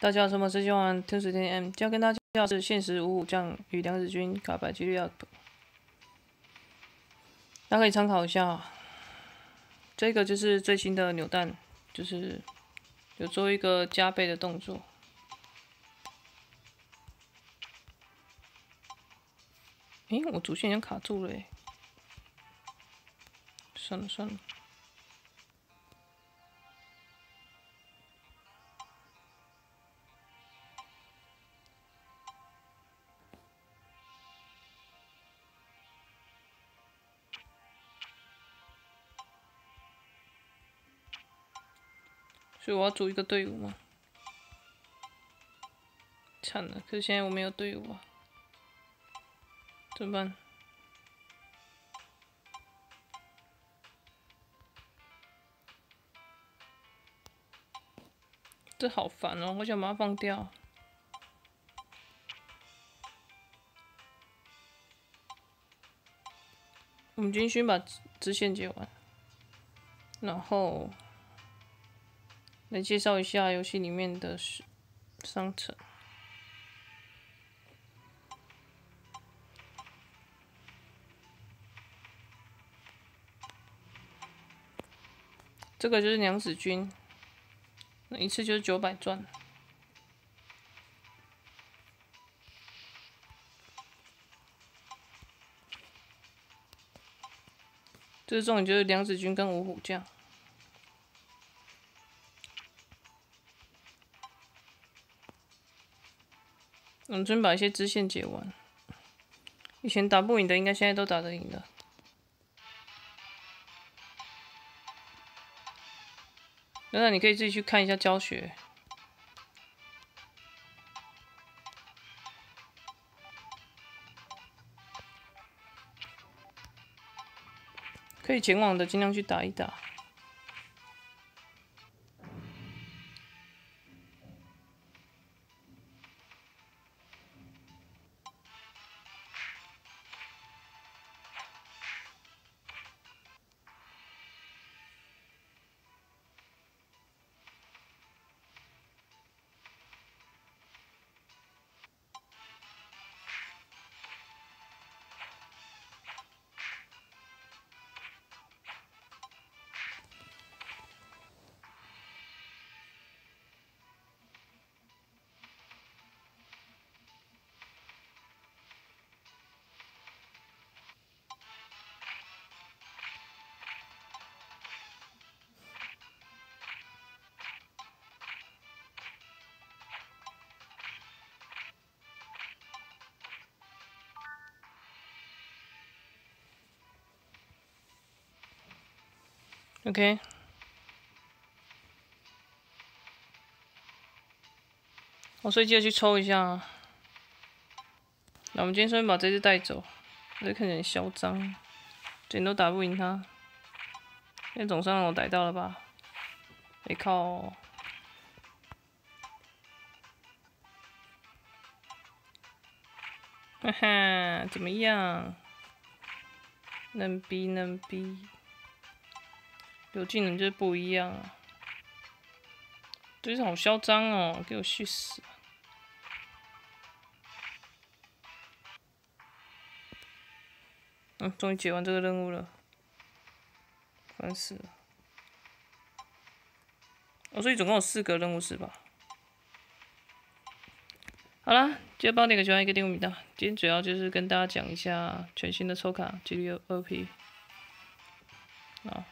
大家好，什么是今晚天使天 M？将跟大家介绍是现实五虎将与梁子军卡牌几率 up，大家可以参考一下。这个就是最新的扭蛋，就是有做一个加倍的动作。诶，我主线已经卡住了诶，算了算了。所以我要组一个队伍吗？惨了，可是现在我没有队伍啊，怎么办？这好烦哦，我想把它放掉。我们军训把支线接完，然后。来介绍一下游戏里面的商城。这个就是娘子军，那一次就是九百钻。这种就是娘子军跟五虎将。我们先把一些支线解完。以前打不赢的，应该现在都打得赢了。那你可以自己去看一下教学。可以前往的，尽量去打一打。OK，我所以记得去抽一下。那我们今天顺便把这只带走，这看起来很嚣张，怎都打不赢他。那总算让我逮到了吧？没靠！哈哈，怎么样？能逼能逼。有技能就是不一样啊！对手好嚣张哦，给我去死！嗯，终于解完这个任务了，烦死了！哦，所以总共有四个任务是吧？好了，记得帮点个喜欢，一个订阅频道。今天主要就是跟大家讲一下全新的抽卡几率二 P 啊。